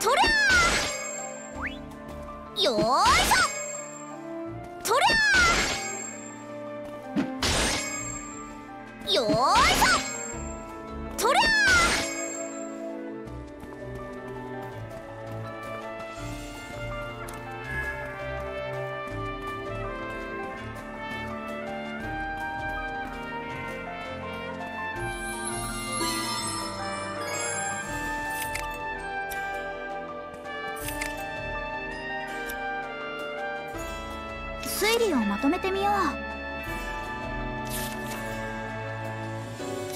とりゃよーいしょまとめてみよう。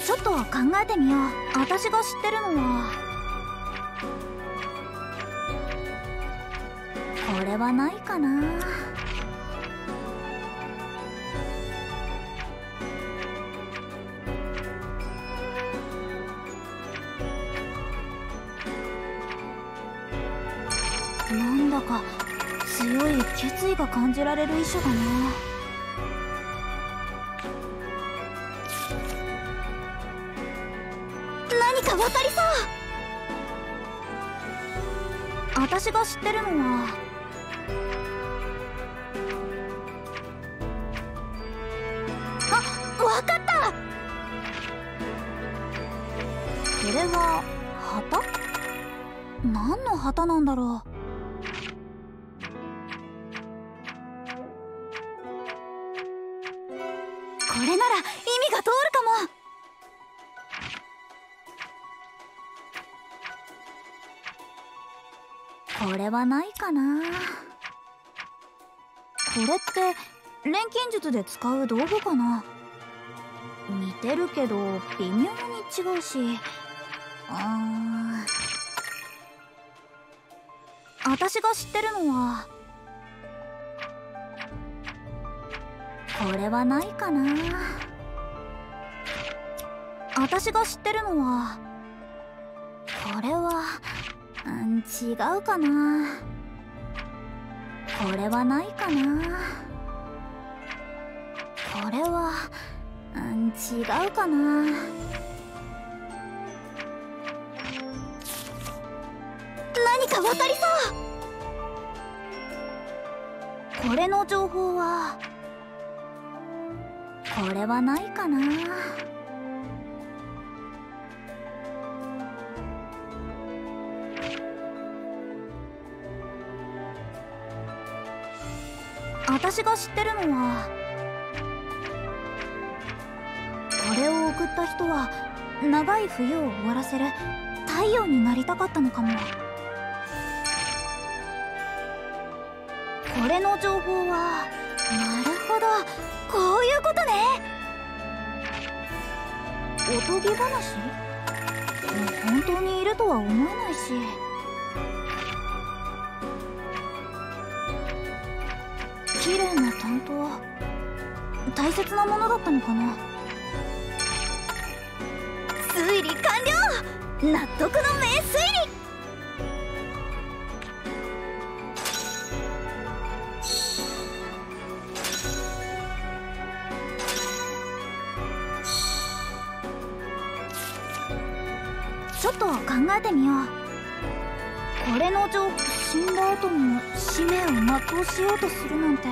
ちょっと考えてみよう私が知ってるのはこれはないかな。なんだか強い決意が感じられる遺書だな。私が知ってるのは。あ分かった。これは旗？何の旗なんだろう。はないかな。これって錬金術で使う道具かな？似てるけど微妙に違うし。うん私が知ってるのはこれはないかな。私が知ってるのはこれはうん違うかな。これはないかな。これはうん違うかな。何か分かりそう。これの情報はこれはないかな。私が知ってるのはこれを送った人は長い冬を終わらせる。太陽になりたかったのかも。これの情報はなるほど。こういうことね。おとぎ話？本当にいるとは思えないし。綺麗な担当大切なものだったのかな？推理完了！納得の名推理！ちょっと考えてみよう。これの情報死んだ後も使命を全うしようとするなんて。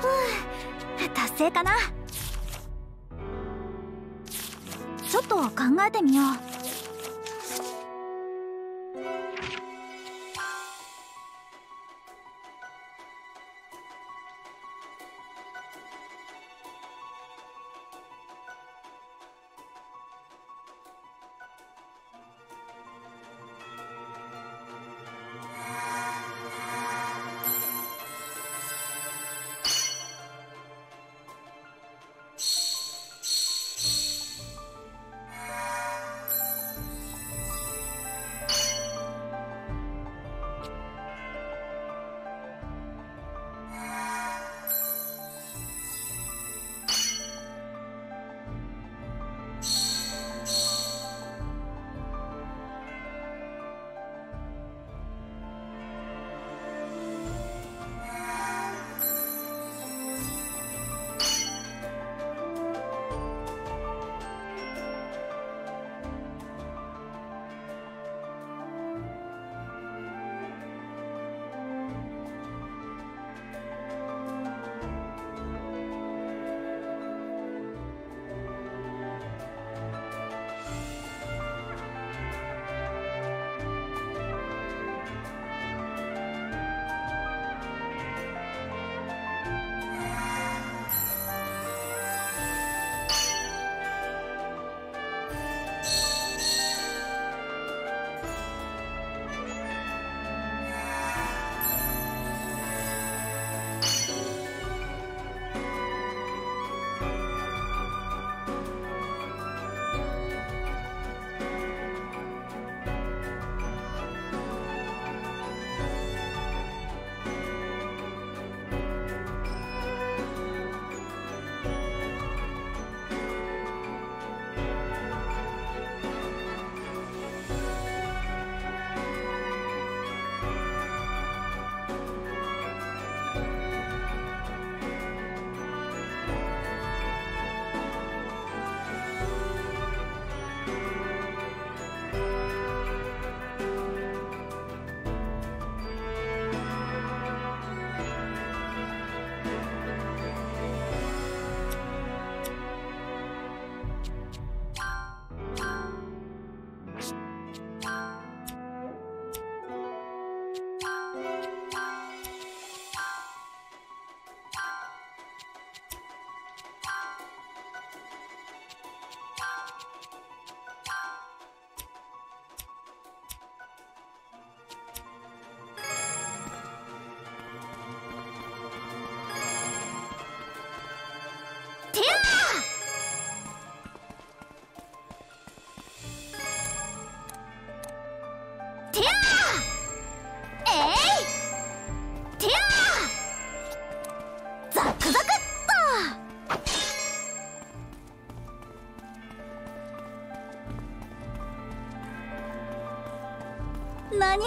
ふう達成かな。ちょっと考えてみよう。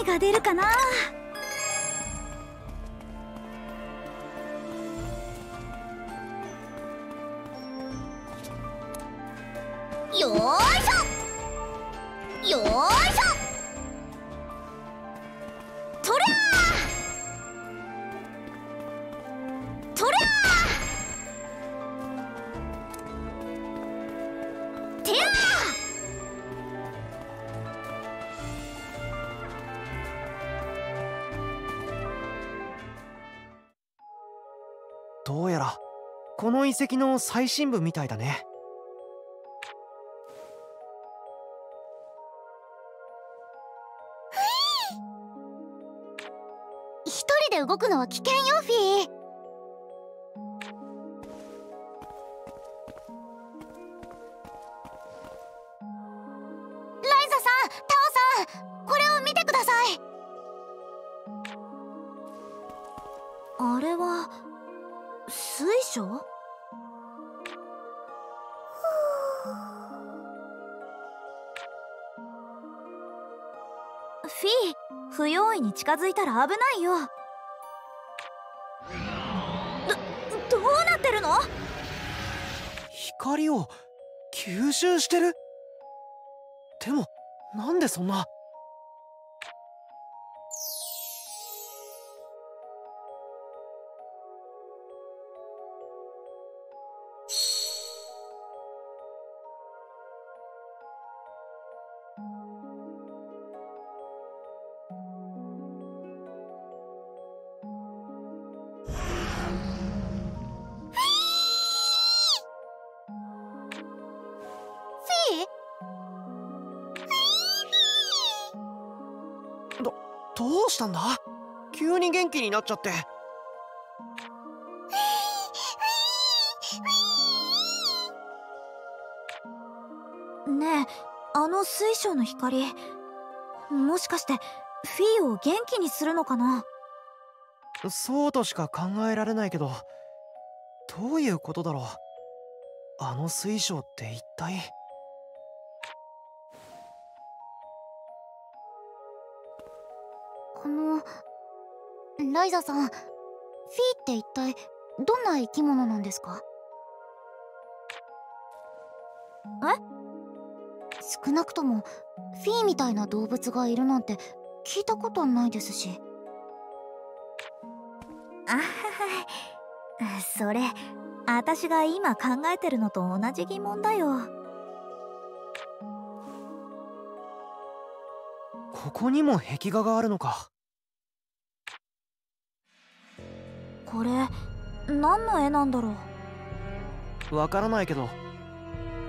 が出るかな。どうやらこの遺跡の最深部みたいだね。一人で動くのは危険よフィー。ライザさんタオさんこれを見てください。あれは水晶？フィー不用意に近づいたら危ないよ。どどうなってるの？光を吸収してる？でもなんでそんなどうしたんだ？急に元気になっちゃって。ねえあの水晶の光。もしかしてフィーを元気にするのかな？そうとしか考えられないけどどういうことだろう？あの水晶って一体？ライザさんフィーって一体どんな生き物なんですか？え？少なくともフィーみたいな動物がいるなんて聞いたことないですし。あはは。それ私が今考えてるのと同じ疑問だよ。ここにも壁画があるのかこれ何の絵なんだろう？わからないけど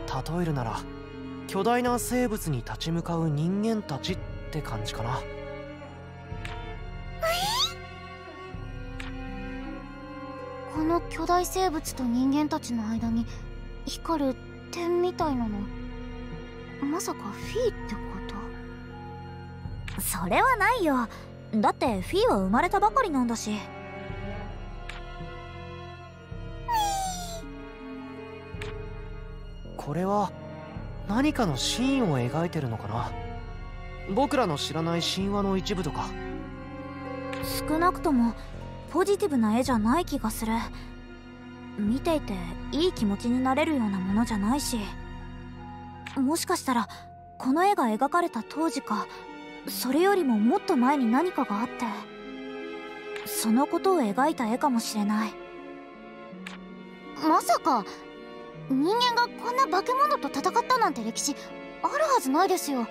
例えるなら巨大な生物に立ち向かう人間たちって感じかな。この巨大生物と人間たちの間に光る点みたいなのまさかフィーってこと？それはないよ。だってフィーは生まれたばかりなんだしこれは何かのシーンを描いてるのかな？僕らの知らない神話の一部とか。少なくともポジティブな絵じゃない気がする。見ていていい気持ちになれるようなものじゃないし。もしかしたらこの絵が描かれた当時かそれよりももっと前に何かがあって。そのことを描いた絵かもしれない。まさか人間がこんな化け物と戦ったなんて歴史あるはずないですよ。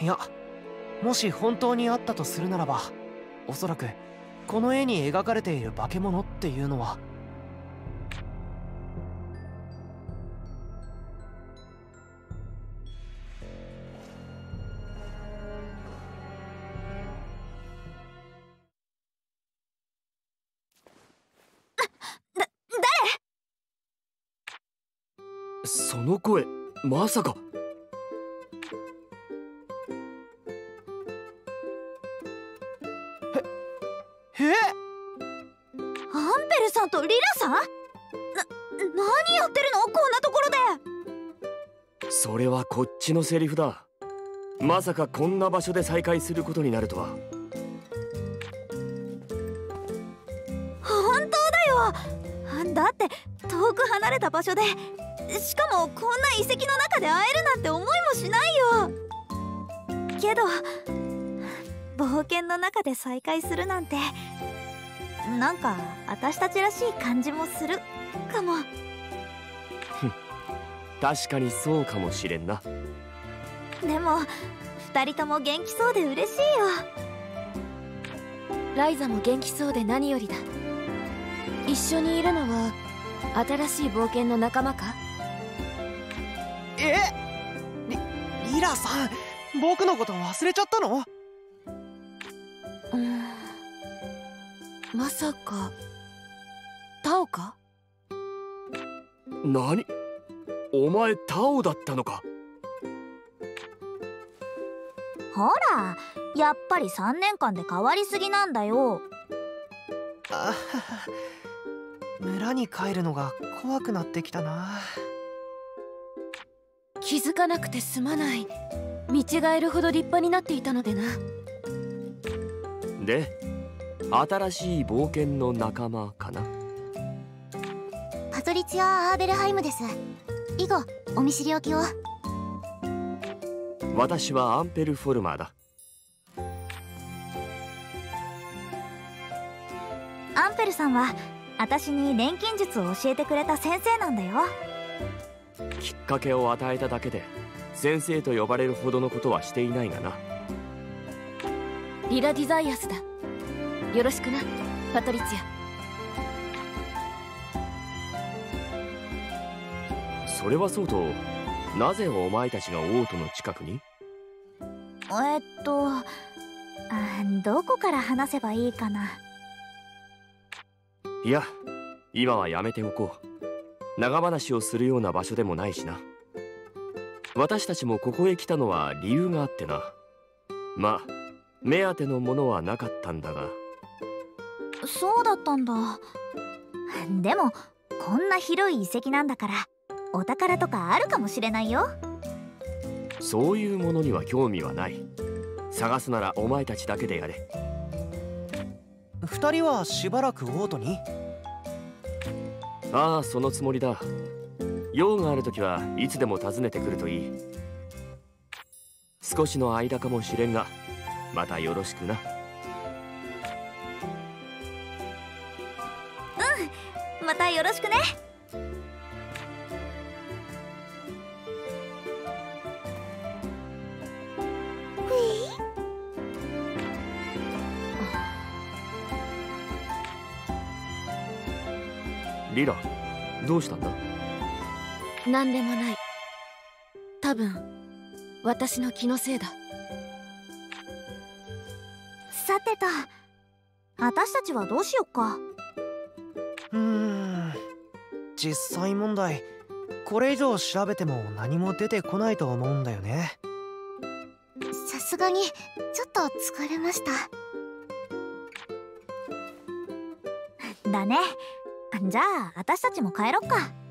いやもし本当にあったとするならばおそらくこの絵に描かれている化け物っていうのはまさか。え。アンベルさんとリラさん？な何やってるの？こんなところで。それはこっちのセリフだ。まさかこんな場所で再会することになるとは。本当だよ。だって遠く離れた場所でしかもこんな遺跡の中で会えるなんて思いもしないよ。けど冒険の中で再会するなんてなんか私たちらしい感じもするかも。確かにそうかもしれんな。でも2人とも元気そうで嬉しいよ。ライザも元気そうで何よりだ。一緒にいるのは新しい冒険の仲間か？えリリラさん僕のこと忘れちゃったの？うん。まさかタオか？何？お前タオだったのか？ほらやっぱり3年間で変わりすぎなんだよ。あ村に帰るのが怖くなってきたな気づかなくてすまない。見違えるほど立派になっていたのでな。で新しい冒険の仲間かな？パトリツィア・アーベルハイムです。以後お見知りおきを。私はアンペルフォルマーだ。アンペルさんは私に錬金術を教えてくれた先生なんだよきっかけを与えただけで先生と呼ばれるほどのことはしていないがな。リラ・ディザイアスだ。よろしくなパトリツィア。それはそうとなぜお前たちが王都の近くに？えっとあどこから話せばいいかな。いや今はやめておこう長話をするような場所でもないしな。私たちもここへ来たのは理由があってな。まあ目当てのものはなかったんだが。そうだったんだ。でもこんな広い遺跡なんだからお宝とかあるかもしれないよ。そういうものには興味はない。探すならお前たちだけでやれ。二人はしばらくオートに？ああそのつもりだ。用がある時はいつでも訪ねてくるといい。少しの間かもしれんがまたよろしくな。どうしたんだ？何でもない。多分私の気のせいだ。さてと私たちはどうしよっか？うーん実際問題。これ以上調べても何も出てこないと思うんだよね。さすがにちょっと疲れました。だねじゃあ私たちも帰ろっか。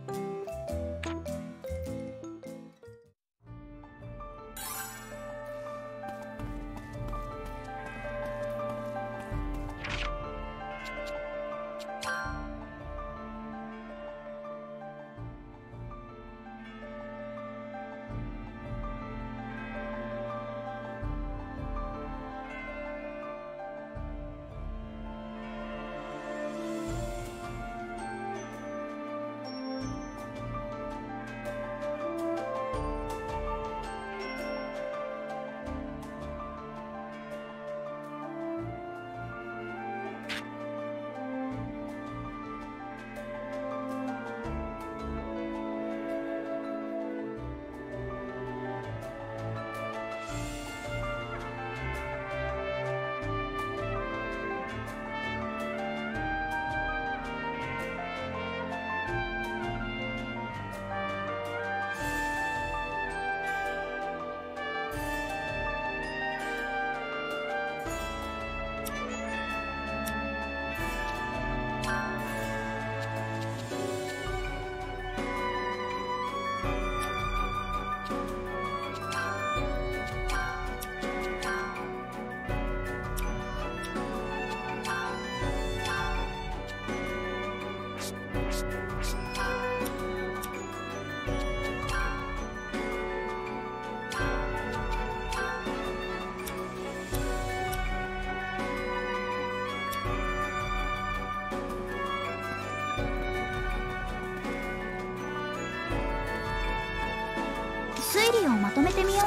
まとめてみよ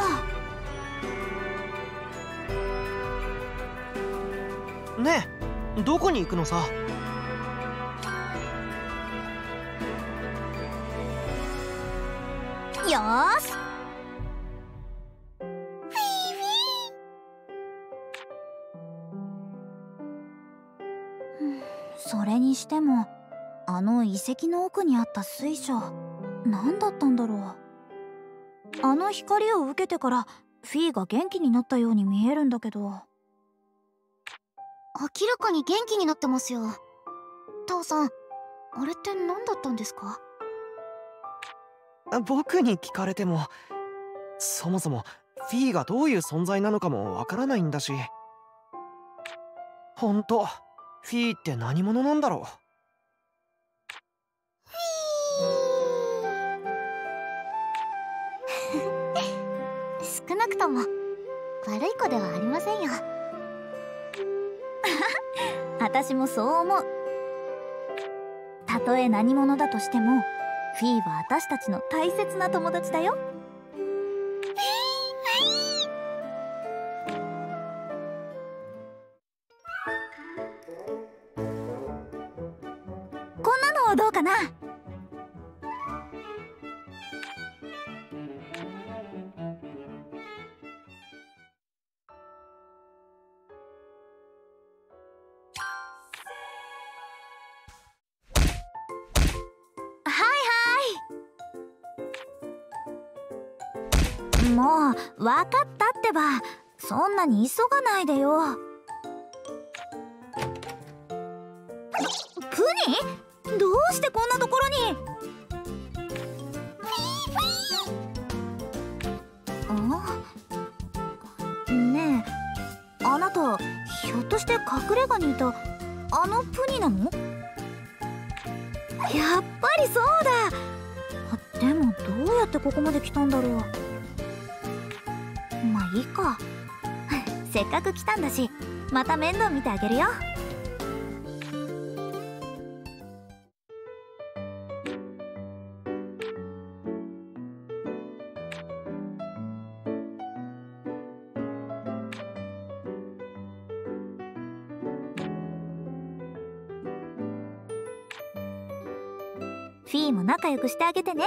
う。ねえどこに行くのさ？よーしそれにしてもあの遺跡の奥にあった水晶何だったんだろう？あの光を受けてからフィーが元気になったように見えるんだけど。明らかに元気になってますよ。タオさんあれって何だったんですか？僕に聞かれてもそもそもフィーがどういう存在なのかもわからないんだし。ほんとフィーって何者なんだろう？少なくとも悪い子ではありませんよ。私もそう思う。たとえ何者だとしてもフィーは私たちの大切な友達だよ。もう分かったってばそんなに急がないでよ。プニ？どうしてこんなところに？あ？ねえあなたひょっとして隠れ家にいたあのプニなの？やっぱりそうだ。でもどうやってここまで来たんだろう。いいか せっかく来たんだしまた面倒見てあげるよ。フィーも仲良くしてあげてね。